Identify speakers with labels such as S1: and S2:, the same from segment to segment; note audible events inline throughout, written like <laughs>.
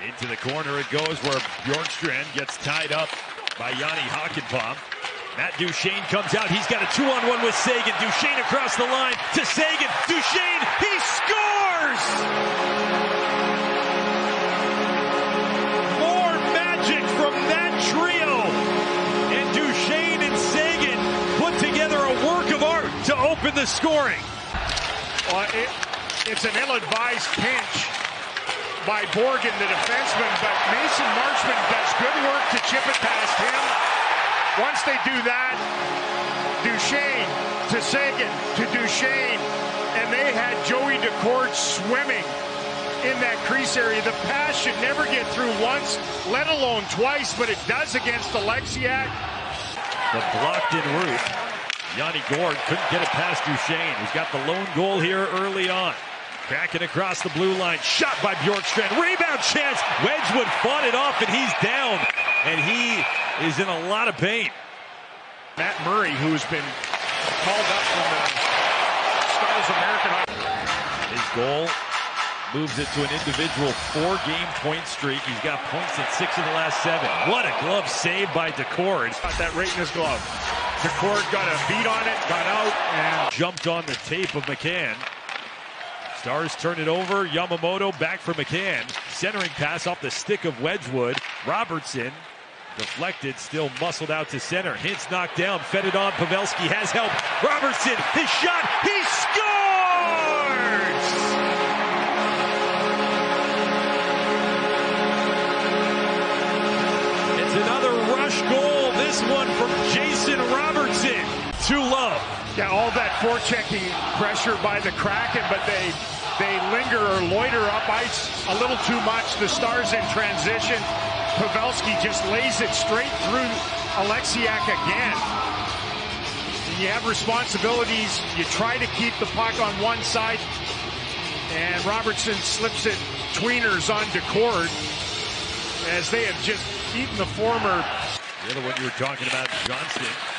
S1: Into the corner it goes where Bjorkstrand gets tied up by Jani Hakanpää. Matt Duchene comes out. He's got a two-on-one with Seguin. Duchene across the line to Seguin. Duchene, he scores! More magic from that trio. And Duchene and Seguin put together a work of art to open the scoring.
S2: Well, it, it's an ill-advised pinch by Borgen, the defenseman, but Mason Marchment does good work to chip it past him. Once they do that, Duchene to Seguin to Duchene, and they had Joey Daccord swimming in that crease area. The pass should never get through once, let alone twice, but it does against Oleksiak.
S1: The blocked in route. Yanni Gourde couldn't get it past Duchene, who's got the lone goal here early on. Kraken across the blue line, shot by Bjorkstrand, rebound chance. Wedgwood fought it off, and he's down, and he is in a lot of pain.
S2: Matt Murray, who's been called up from the Stars American.
S1: His goal moves it to an individual four-game point streak. He's got points in six of the last seven. What a glove save by Daccord.
S2: Got that right in his glove. Daccord got a beat on it, got out, and
S1: jumped on the tape of McCann. Stars turn it over. Yamamoto back for McCann. Centering pass off the stick of Wedgwood. Robertson deflected, still muscled out to center. Hintz knocked down, fed it on. Pavelski has help. Robertson, his shot, he
S2: Yeah, all that forechecking pressure by the Kraken, but they they linger or loiter up ice a little too much. The Stars in transition. Pavelski just lays it straight through Oleksiak again. You have responsibilities. You try to keep the puck on one side, and Robertson slips it tweeners on Daccord as they have just eaten the former.
S1: The other one you were talking about, Johnston.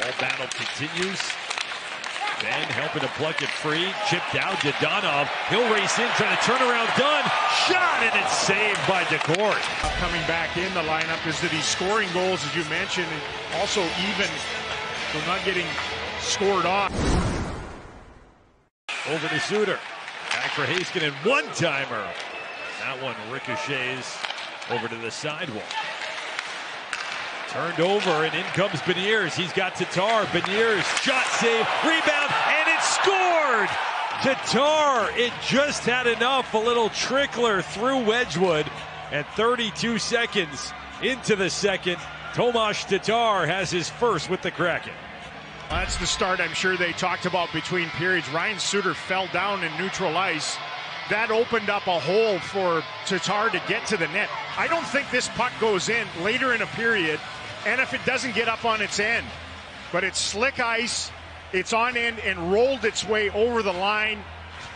S1: Wall battle continues. Ben helping to pluck it free. Chipped out. Dadonov. He'll race in, trying to turn around. Done. Shot, and it's saved by Daccord.
S2: Coming back in the lineup is that he's scoring goals, as you mentioned, and also even, so not getting scored off.
S1: Over to Suter. Back for Heiskanen. One-timer. That one ricochets over to the sidewall. Turned over, and in comes Beniers. He's got Tatar. Beniers, shot save, rebound, and it's scored! Tatar, it just had enough. A little trickler through Wedgwood. And 32 seconds into the second, Tomas Tatar has his first with the Kraken.
S2: That's the start I'm sure they talked about between periods. Ryan Suter fell down in neutral ice. That opened up a hole for Tatar to get to the net. I don't think this puck goes in later in a period and if it doesn't get up on its end. But it's slick ice, it's on end and rolled its way over the line.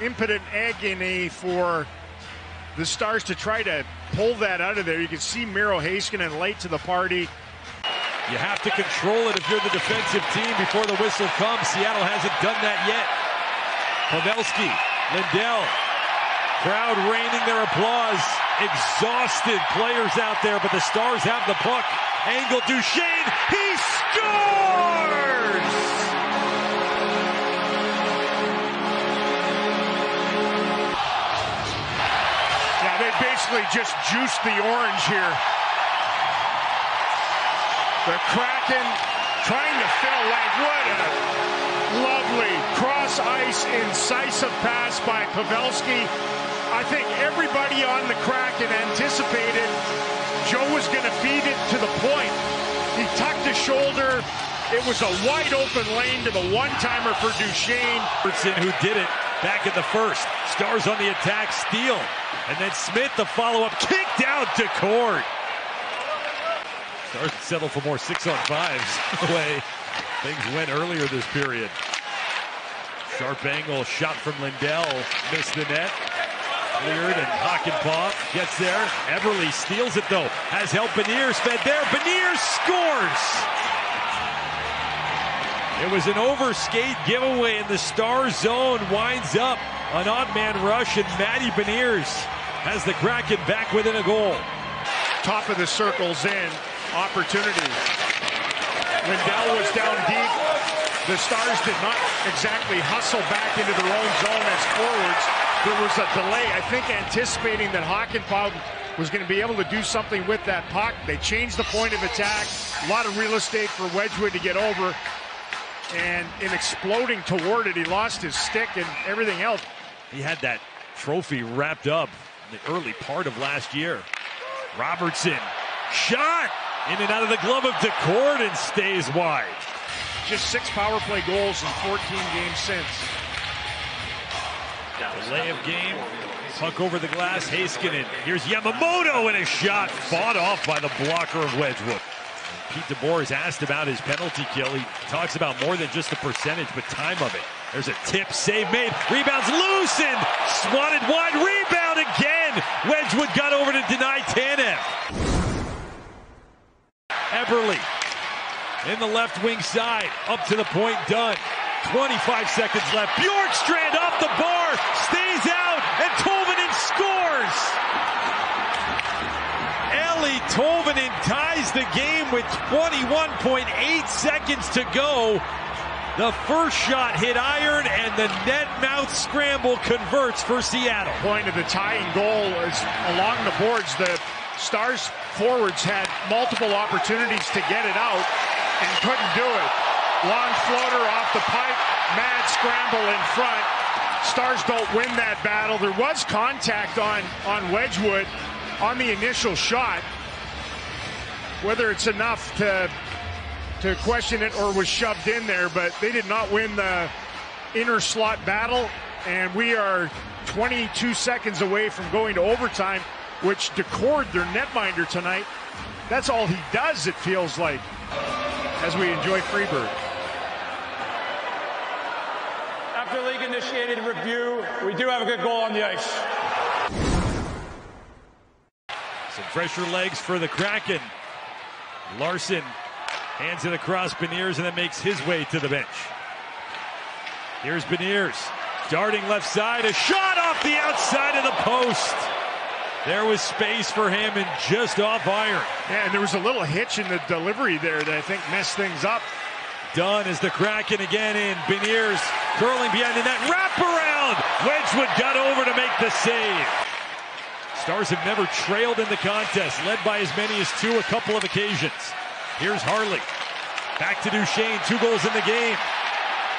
S2: Impotent agony for the Stars to try to pull that out of there. You can see Miro Heiskanen late to the party.
S1: You have to control it if you're the defensive team before the whistle comes. Seattle hasn't done that yet. Pavelski, Lindell, crowd raining their applause. Exhausted players out there, but the Stars have the puck. Angle Duchene, he scores!
S2: Yeah, they basically just juiced the orange here. The Kraken trying to fill lane. What a lovely cross ice incisive pass by Pavelski. I think everybody on the Kraken anticipated Joe was going to feed it to the point. He tucked his shoulder. It was a wide open lane to the one-timer for.
S1: Robertson who did it back in the first. Stars on the attack, steal. And then Smith, the follow-up, kicked out to court. Stars settle for more six-on-fives <laughs> the way things went earlier this period. Sharp angle shot from Lindell. Missed the net. Cleared and Hakanpää gets there. Eberle steals it though. Has help Beniers fed there. Beniers scores! It was an overskate giveaway in the star zone. Winds up an odd man rush and Matty Beniers has the Kraken back within a goal.
S2: Top of the circle's in. Opportunity. Lindell was down deep. The Stars did not exactly hustle back into their own zone as forwards. There was a delay, I think, anticipating that Hakanpää was going to be able to do something with that puck. They changed the point of attack. A lot of real estate for Wedgwood to get over. And in exploding toward it, he lost his stick and everything else.
S1: He had that trophy wrapped up in the early part of last year. Robertson, shot in and out of the glove of Daccord and stays wide.
S2: Just six power play goals in 14 games since.
S1: Delay of game. Puck over the glass. Heiskanen. Here's Yamamoto and a shot fought off by the blocker of Wedgwood. Pete DeBoer is asked about his penalty kill. He talks about more than just the percentage, but time of it. There's a tip, save made, rebounds loosened, swatted wide, rebound again. Wedgwood got over to deny Tanev. Eberle in the left wing side, up to the point, done. 25 seconds left. Bjorkstrand the bar, stays out, and Tolvanen scores. Eeli Tolvanen ties the game with 21.8 seconds to go. The first shot hit iron, and the net mouth scramble converts for Seattle.
S2: Point of the tying goal is along the boards. The Stars forwards had multiple opportunities to get it out and couldn't do it. Long floater off the pipe, mad scramble in front. Stars don't win that battle. There was contact on, on Wedgwood on the initial shot. Whether it's enough to to question it or was shoved in there, but they did not win the inner slot battle. And we are 22 seconds away from going to overtime, which Daccord their netminder tonight. That's all he does, it feels like, as we enjoy Freebird.
S3: After league initiated review, we do have a good goal on the ice.
S1: Some fresher legs for the Kraken. Larsson hands it across Beniers and then makes his way to the bench. Here's Beniers. Darting left side, a shot off the outside of the post. There was space for him and just off iron.
S2: Yeah, and there was a little hitch in the delivery there that I think messed things up.
S1: Done is the Kraken again in. Beniers curling behind the net. Wrap around. Wedgwood got over to make the save. Stars have never trailed in the contest, led by as many as two a couple of occasions. Here's Harley. Back to Duchene. Two goals in the game.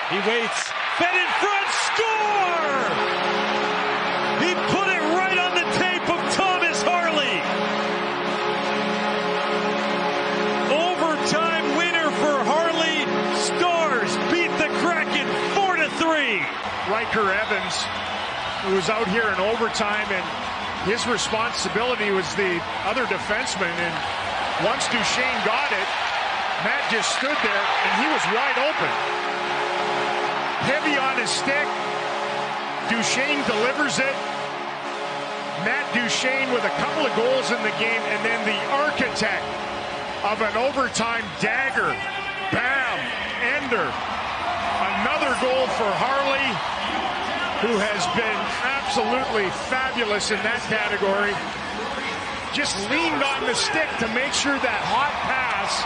S1: He waits. Fed in front. Score!
S2: Ryker Evans, who was out here in overtime, and his responsibility was the other defenseman. And once Duchene got it, Matt just stood there and he was wide open. Heavy on his stick. Duchene delivers it. Matt Duchene with a couple of goals in the game and then the architect of an overtime dagger. Bam! Ender. Another goal for Harley, who has been absolutely fabulous in that category just leaned on the stick to make sure that hot pass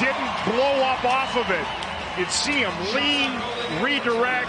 S2: didn't blow up off of it. You'd see him lean, redirect,